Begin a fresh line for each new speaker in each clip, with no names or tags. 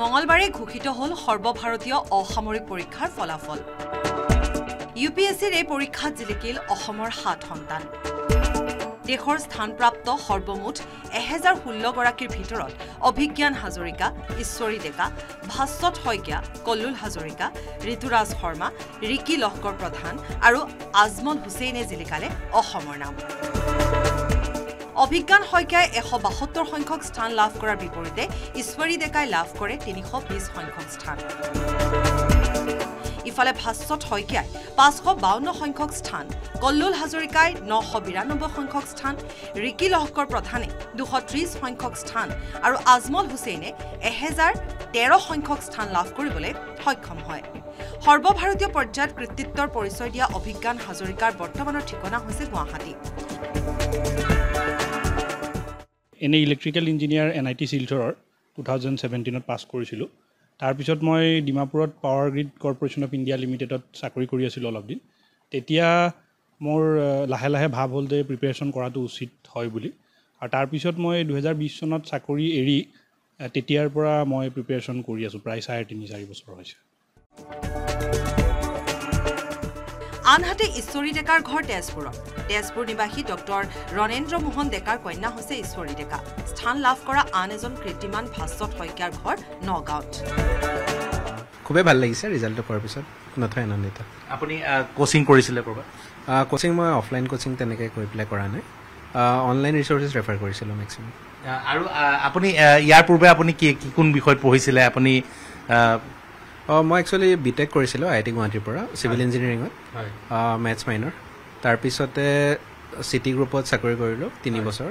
মঙলবাৰে ঘোষিত হ'ল সৰ্বভাৰতীয় অসামৰিক পৰীক্ষাৰ ফলাফল। ইউ পি এছ চিৰ এই পৰীক্ষাত জিলিকিল অসমৰ সাত সন্তান। দেশৰ স্থানপ্ৰাপ্ত সৰ্বমুঠ এহেজাৰ ষোল্লগৰাকীৰ ভিতৰত অভিজ্ঞান হাজৰিকা ঈশ্বৰী ডেকা ভাস্বত শইকীয়া কল্লুল হাজৰিকা ঋতুৰাজ শৰ্মা ৰিকি লহকৰ প্ৰধান আৰু আজমল হুছেইনে জিলিকালে অসমৰ নাম। অভিজ্ঞান শইকীয়াই এশ বাসত্তৰ সংখ্যক স্থান লাভ কৰাৰ বিপৰীতে ঈশ্বৰী ডেকাই লাভ কৰে তিনিশ বিছ সংখ্যক স্থান। ইফালে ভাস্বত শইকীয়াই পাঁচশ বাৱন্ন সংখ্যক স্থান কল্লোল হাজৰিকাই নশ বিৰান্নব্বৈ সংখ্যক স্থান ৰিকি লহকৰ প্ৰধানে দুশ ত্ৰিছ সংখ্যক স্থান আৰু আজমল হুছেইনে এহেজাৰ তেৰ সংখ্যক স্থান লাভ কৰিবলৈ সক্ষম হয়। সৰ্বভাৰতীয় পৰ্যায়ত কৃতিত্বৰ পৰিচয় দিয়া অভিজ্ঞান হাজৰিকাৰ বৰ্তমানৰ ঠিকনা হৈছে গুৱাহাটী।
এনেই electrical engineer N I T শিলচৰৰ টু থাউজেণ্ড ছেভেণ্টিনত পাছ কৰিছিলোঁ। তাৰপিছত মই ডিমাপুৰত Power Grid Corporation of India লিমিটেডত চাকৰি কৰি আছিলোঁ অলপ দিন। তেতিয়া মোৰ লাহে লাহে ভাৱ হ'ল যে প্ৰিপেৰেশ্যন কৰাটো উচিত হয় বুলি। আৰু তাৰপিছত মই দুহেজাৰ বিছ চনত চাকৰি এৰি তেতিয়াৰ পৰা মই প্ৰিপেৰেশ্যন কৰি আছোঁ প্ৰায় চাৰে তিনি চাৰি বছৰ হৈছে।
আনহাতে ঈশ্বৰী ডেকাৰ ঘৰ তেজপুৰত। তেজপুৰ নিবাসী ডক্টৰ ৰণেন্দ্ৰ মোহন ডেকাৰ কন্যা হৈছে ঈশ্বৰী ডেকা। স্থান লাভ কৰা আন এজন কীৰ্তিমান ভাস্বত শইকীয়াৰ ঘৰ নগাঁৱত।
খুবেই ভাল লাগিছে ৰিজাল্টটো পোৱাৰ পিছত। নথৈ আনন্দিত।
আপুনি কোচিং কৰিছিলে ক'ৰবাত?
কোচিং মই অফলাইন কোচিং তেনেকৈ কৰি পেলাই কৰা নাই। অনলাইন ৰিচৰ্চেছ ৰেফাৰ কৰিছিলোঁ মেক্সিমাম
আৰু আপুনি ইয়াৰ পূৰ্বে আপুনি কি কি কোন বিষয়ত পঢ়িছিলে? আপুনি
অঁ মই একচুৱেলি বি টেক কৰিছিলোঁ আই আই টি গুৱাহাটীৰ পৰা চিভিল ইঞ্জিনিয়াৰিঙত মেথছ মাইনৰ তাৰপিছতে চিটি গ্ৰুপত চাকৰি কৰিলোঁ তিনি বছৰ।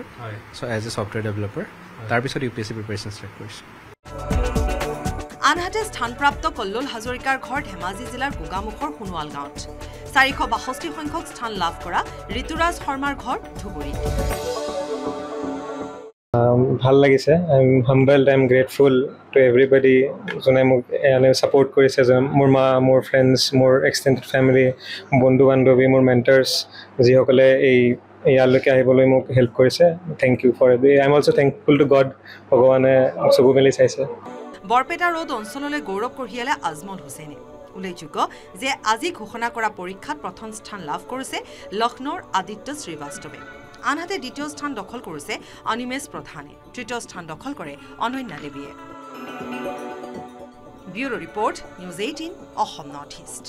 এজ এ ছফ্টৱেৰ ডেভেলপাৰ তাৰপিছত U P S C preparation start কৰিছোঁ।
আনহাতে স্থানপ্ৰাপ্ত কল্লোল হাজৰিকাৰ ঘৰ ধেমাজি জিলাৰ গোগামুখৰ সোণোৱাল গাঁৱত। চাৰিশ বাষষ্ঠি সংখ্যক স্থান লাভ কৰা ঋতুৰাজ শৰ্মাৰ ঘৰ ধুবুৰীত।
ভাল লাগিছে। I am humbled I am grateful to everybody যোনে মোক এনে ছাপৰ্ট কৰিছে যে মোৰ মা মোৰ ফ্ৰেণ্ডছ মোৰ এক্সটেণ্ডেড ফেমিলি বন্ধু বান্ধৱী মোৰ মেণ্টাৰ্ছ যিসকলে এই ইয়ালৈকে আহিবলৈ মোক হেল্প কৰিছে। Thank you for I am also' thankful to God ভগৱানে চকু মেলি চাইছে।
বৰপেটা ৰোড অঞ্চললৈ গৌৰৱ কঢ়িয়ালে আজমল হুছেইনে উল্লেখযোগ্য যে আজি ঘোষণা কৰা পৰীক্ষাত প্ৰথম স্থান লাভ কৰিছে লক্ষ্ণৌৰ আদিত্য শ্ৰীবাস্তৱে। আনহাতে দ্বিতীয় স্থান দখল কৰিছে অনিমেশ প্ৰধানে। তৃতীয় স্থান দখল কৰে অনন্যা দেৱীয়ে। Bureau' report News Eighteen Assam North East.